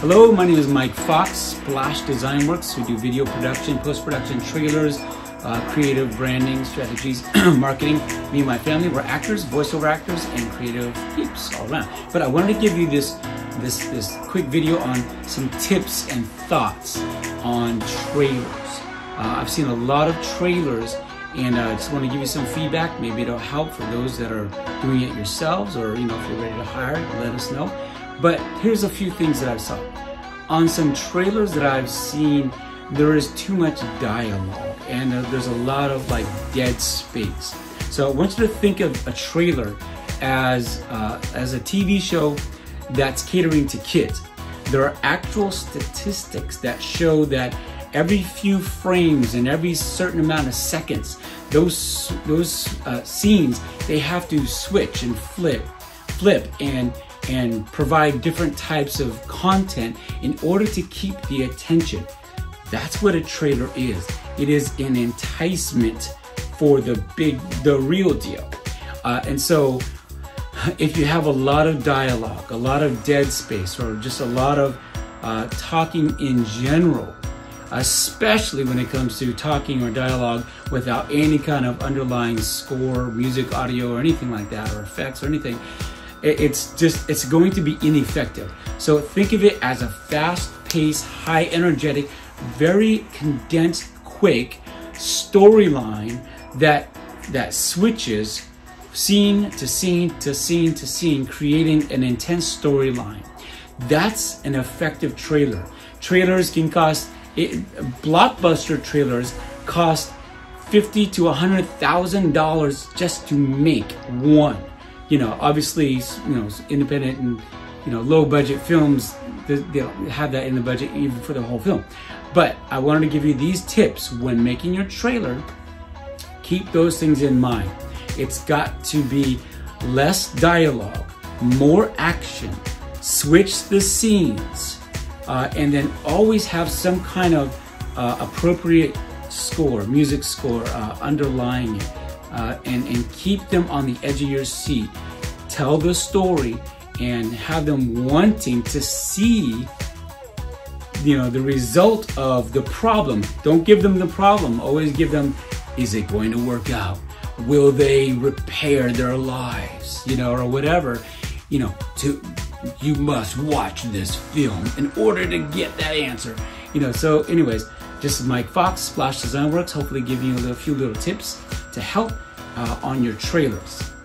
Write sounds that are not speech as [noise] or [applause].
Hello, my name is Mike Fox, Splash Designworks. We do video production, post-production, trailers, uh, creative branding, strategies, [clears throat] marketing. Me and my family, we're actors, voiceover actors, and creative peeps all around. But I wanted to give you this, this, this quick video on some tips and thoughts on trailers. Uh, I've seen a lot of trailers and I uh, just want to give you some feedback. Maybe it'll help for those that are doing it yourselves or, you know, if you're ready to hire, let us know. But here's a few things that I saw. On some trailers that I've seen, there is too much dialogue and there's a lot of like dead space. So I want you to think of a trailer as, uh, as a TV show that's catering to kids. There are actual statistics that show that every few frames and every certain amount of seconds, those those uh, scenes they have to switch and flip, flip and and provide different types of content in order to keep the attention. That's what a trailer is. It is an enticement for the big, the real deal. Uh, and so if you have a lot of dialogue, a lot of dead space, or just a lot of uh, talking in general, especially when it comes to talking or dialogue without any kind of underlying score, music, audio, or anything like that, or effects or anything, it's just it's going to be ineffective. So think of it as a fast-paced high energetic very condensed quick storyline that that switches scene to scene to scene to scene creating an intense storyline. That's an effective trailer. Trailers can cost it, blockbuster trailers cost 50 to 100 thousand dollars just to make one you know, obviously, you know, independent and you know low budget films they'll have that in the budget even for the whole film. But I wanted to give you these tips when making your trailer. Keep those things in mind. It's got to be less dialogue, more action. Switch the scenes, uh, and then always have some kind of uh, appropriate score, music score uh, underlying it uh, and, and keep them on the edge of your seat. Tell the story and have them wanting to see you know the result of the problem. Don't give them the problem. Always give them is it going to work out? Will they repair their lives you know or whatever? You know to you must watch this film in order to get that answer. You know so anyways this is mike fox splash designworks hopefully giving you a few little tips to help uh, on your trailers.